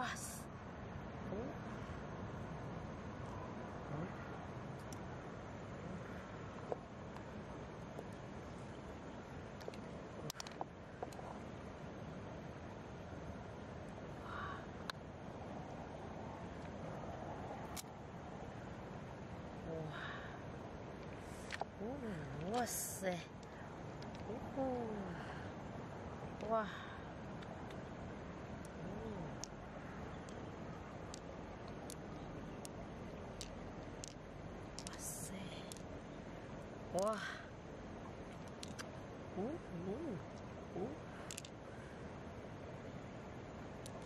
哇塞！哇塞！哦，哇塞！哇！呜呜呜！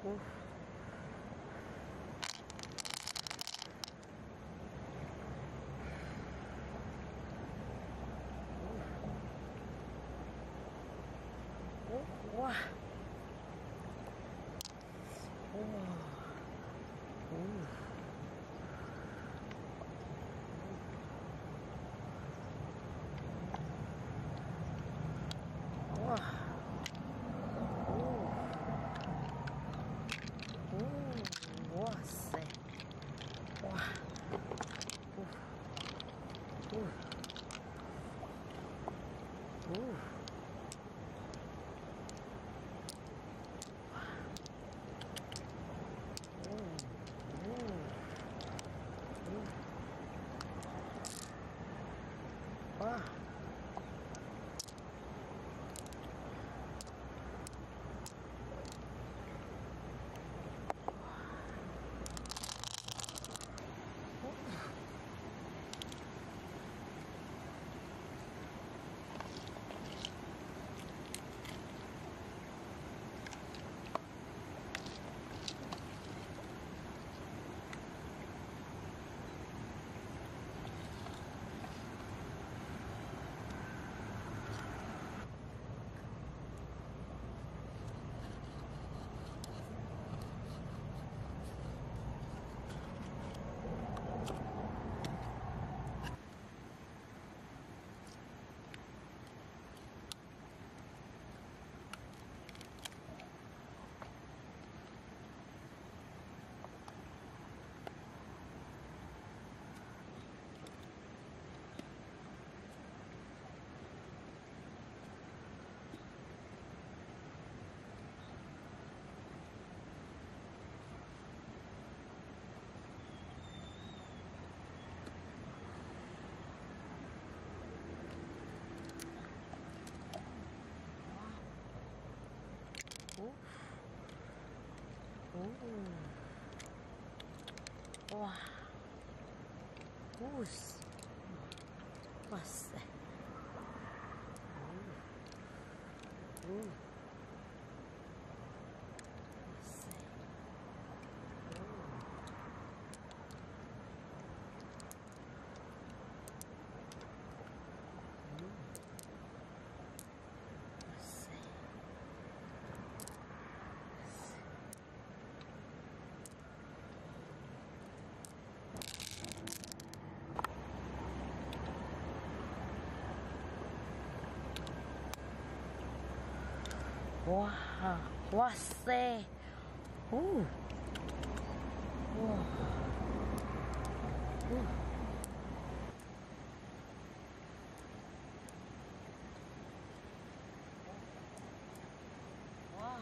呜！哇！哇！哦！哇，哇。塞，哇塞，哦，哦，哇塞，哦，哇塞。哇，哇塞，哦，哇，哦，哇，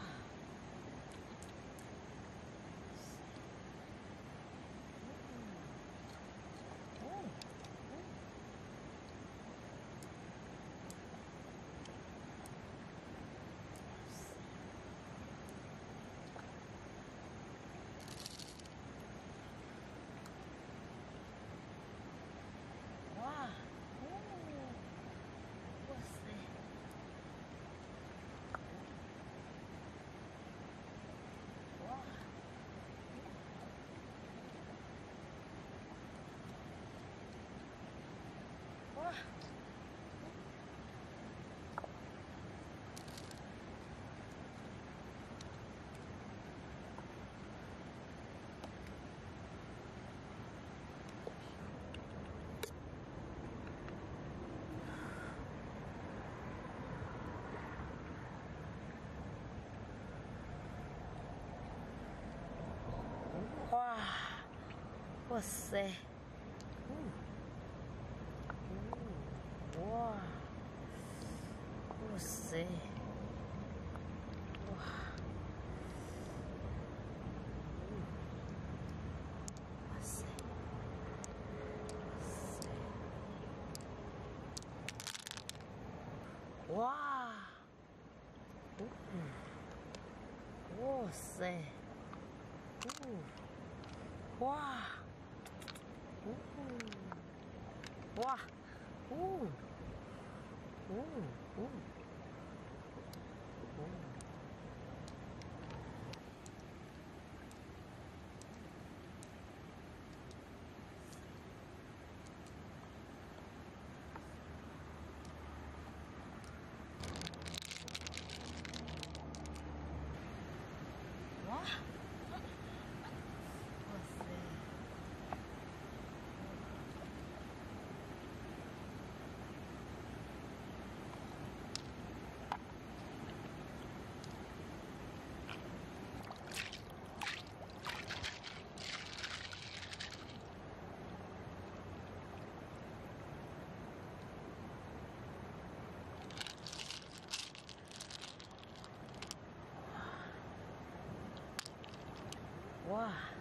哦，哇塞！嗯，嗯，哇，哇塞，哇，嗯，哇塞，哇塞，哇，哇塞，哇，哦哦，哇哦哦哦。哇！